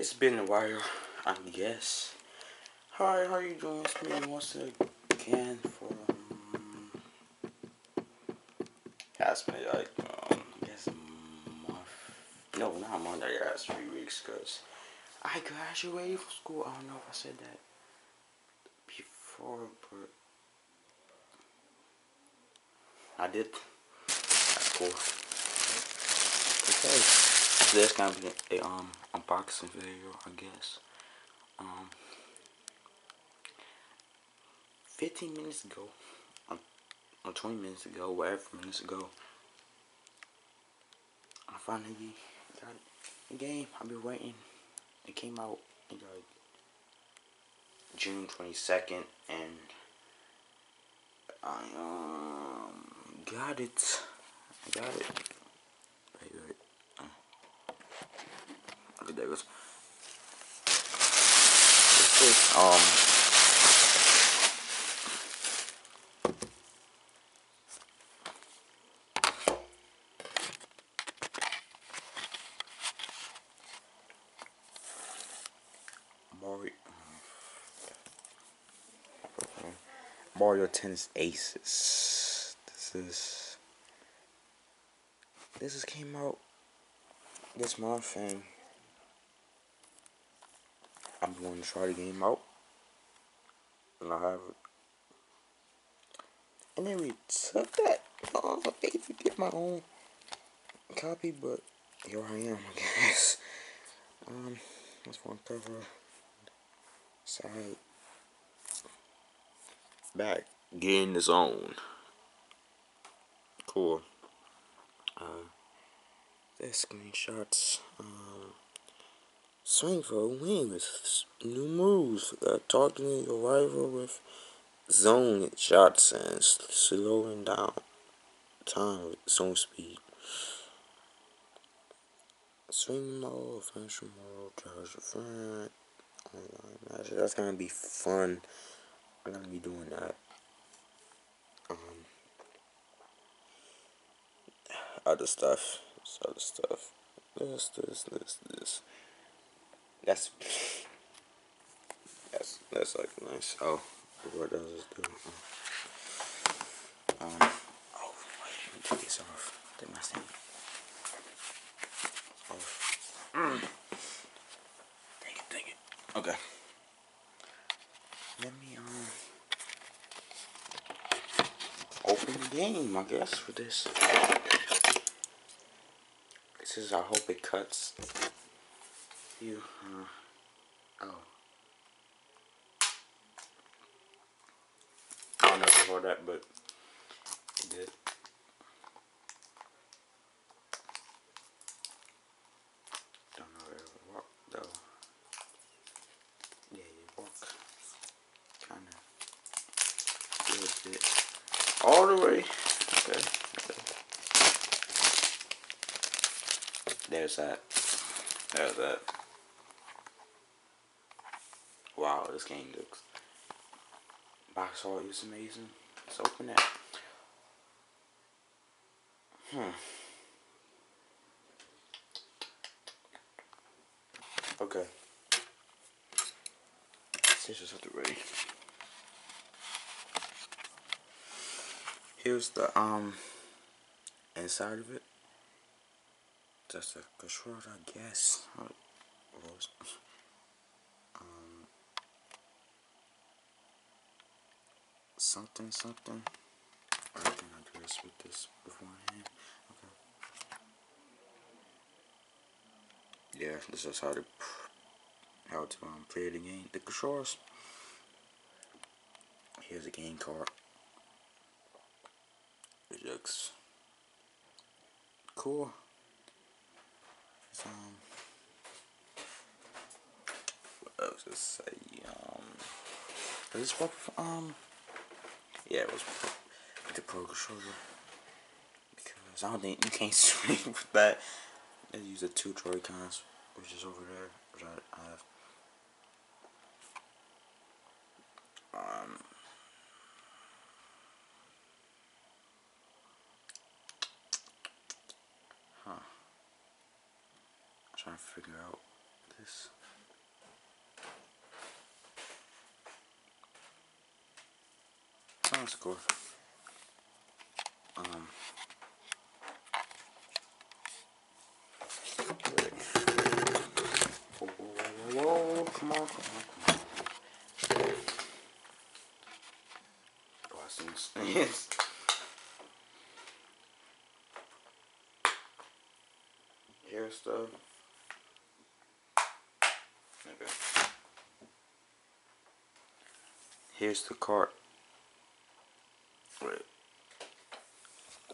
It's been a while, I guess. Hi, how you doing? It's me once again for um, has been like um, I guess a month. No, not a month. I guess three weeks because I graduated from school. I don't know if I said that before, but I did. That's cool. Okay, so that's gonna be a um unboxing video, I guess. Um, 15 minutes ago, or 20 minutes ago, whatever minutes ago, I finally got the game. I've been waiting. It came out like June 22nd, and I um got it. I got it. Wait, wait. Okay, is, um, Mario, Mario Tennis Aces. This is, this is came out. This month and I'm going to try the game out. And I have it. And then we took that. Oh, I hate to get my own copy, but here I am, I guess. Um, that's one cover. Side. Back. Get in the zone. Cool. Uh, there's screenshots. Um, Swing for a win with new moves. Uh, targeting your rival with zone shots and slowing down time with zone speed. Swing mode, finish mode, charge your online. That's gonna be fun. I'm gonna be doing that. Um, other stuff, other stuff. This, this, this, this. That's that's that's like nice. Oh, what does this do? Um. Oh wait, let me take this off. Take my stand off. Mm. It, it. Okay. Let me um open the game, I guess, for this. This is. I hope it cuts you, uh, oh. I don't know before that, but it did. Don't know where it walk though. Yeah, you walk kinda a little bit all the way. Okay. There's that. There's that. Wow, this game looks box art is amazing. Let's open that. Hmm. Okay. Scissors at the ready. Here's the um inside of it. Just a control, I guess. Something something. I can I do this with this beforehand. Okay. Yeah, this is how to how to um, play the game. The controls. Here's a game card. It looks cool. Um, what else to say? Um, is this um yeah, it was the Pro Controller. Because I don't think you can't swing with that. They use the two Joy-Cons, which is over there, which I, I have. Um, huh. I'm trying to figure out this. Um. Come on, come on, come on. Stuff. Okay. Here's the cart.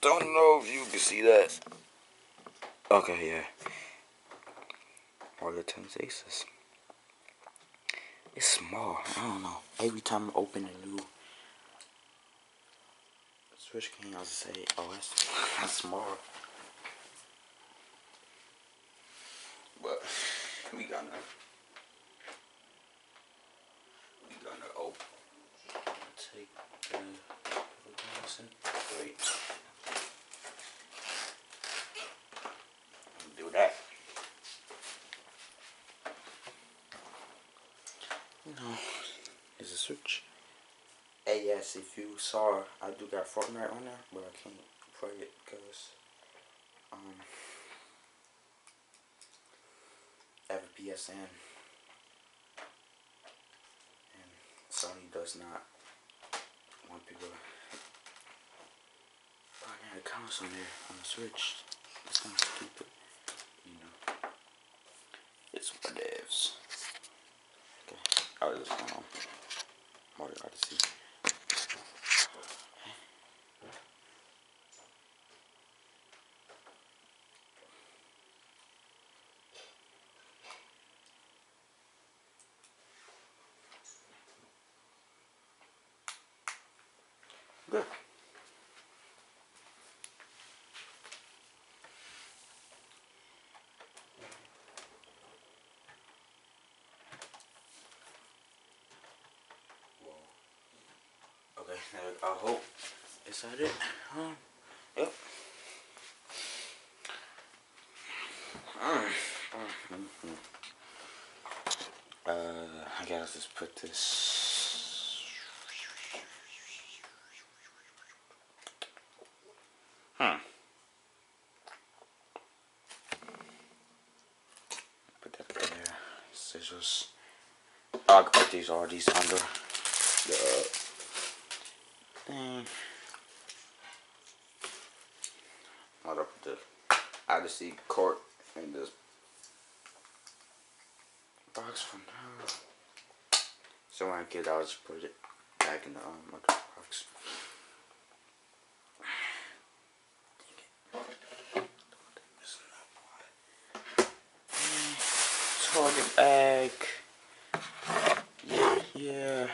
Don't know if you can see that. Okay, yeah. All the ten aces. It's small. I don't know. Every time I open a new Switch game, I say, oh, that's, that's small. But we gonna we gonna open. Take the wait. Do that. You know, a. Hey, yes, if you saw, I do got Fortnite on there, but I can't play it because um, I have a PSN and Sony does not want people buying accounts on there on the Switch. It's kind of stupid, you know. It's whatevs. Okay, I was just um, Mario Odyssey. Good. Whoa. Okay, now I hope. Is that it? Huh? Yep. Uh, I gotta just put this. Hmm. Put that there. Scissors. I can put these all these under thing. I'll put the Odyssey court in this box for now. So when I get out, I'll just put it back in the um, box. Target bag. Yeah, yeah.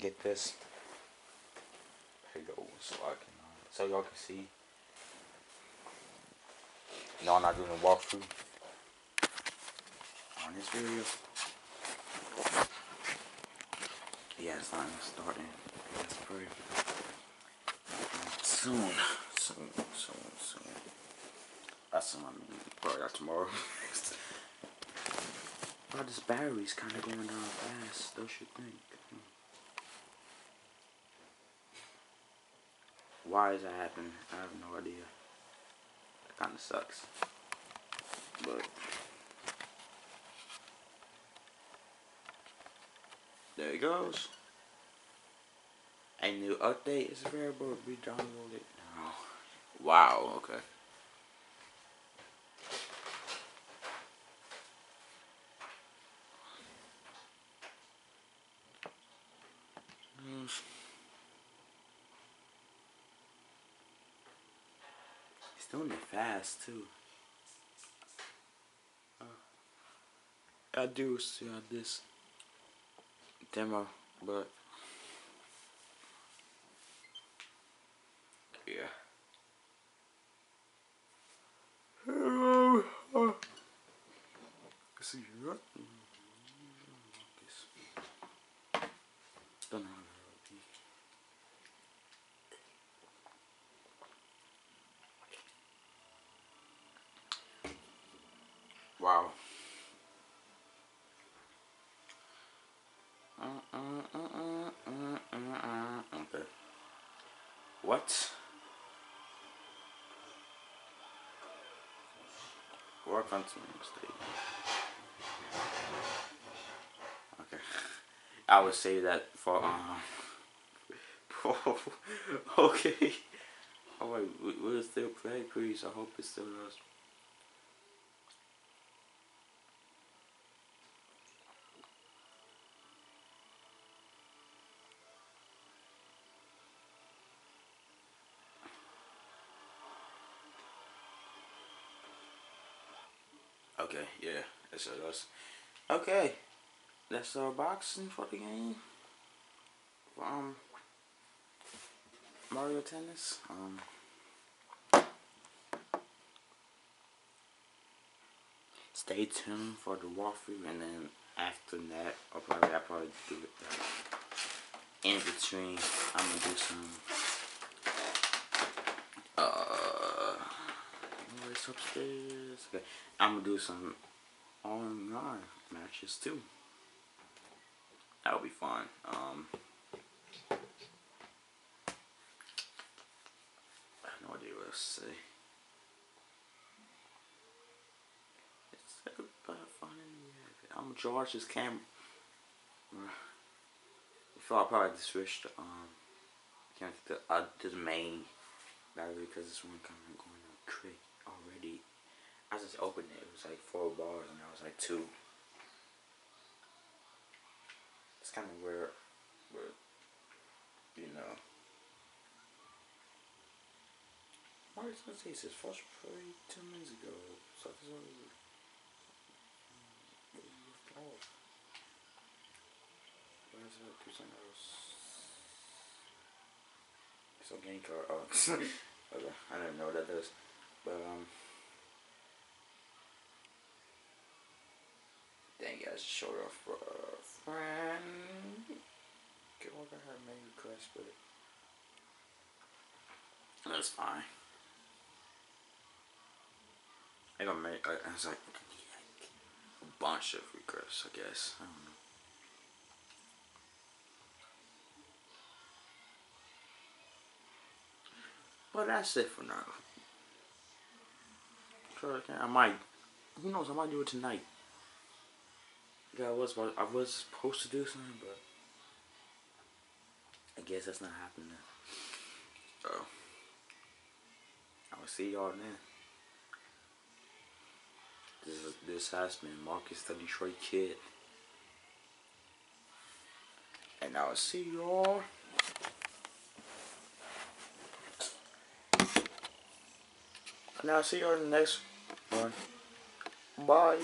Get this. So I can, uh, so y'all can see. no I'm not doing a walkthrough on this video. Yeah, it's not starting. That's pretty. Soon, soon, soon, soon. That's something I mean, probably not tomorrow. oh, this battery's kind of going down fast, don't you think? Why is that happening? I have no idea. It kind of sucks. But there it goes. A new update is available to be downloaded. Wow, okay. It's doing it fast too. I do see this demo, but yeah. See what? Don't know. Wow. Uh, What? Work on Tuesday. Okay. I would say that for um. okay. Oh wait, will still play, please? I hope it still does. Okay, that's it does. Okay, that's our boxing for the game. Um, Mario Tennis. Um. Stay tuned for the walkthrough, and then after that, I'll probably I'll probably do it uh, in between. I'm gonna do some. Uh, upstairs? Okay, I'm gonna do some online matches too. That'll be fun. Um. I have no idea what to say. I'm gonna charge this camera. Before I probably just switch to um, can't the uh, to the main battery because this one kind of going trick already. I just opened it. It was like four bars and I was like two. It's kind of weird, but you know. Tennis is first play two minutes ago. So this was Oh. Where's that? Do something else. It's a game card. Oh, okay. I don't know what that does. But, um. Showed off for a friend. Get over her main request, but. That's fine. I got make. I, I was like, a bunch of requests, I guess. I don't know. But that's it for now. I might. Who knows? I might do it tonight. Yeah, I was I was supposed to do something, but I guess that's not happening. So oh. I will see y'all then. This, this has been Marcus the Detroit Kid. And I'll see you all. And I'll see you all the next one. Bye.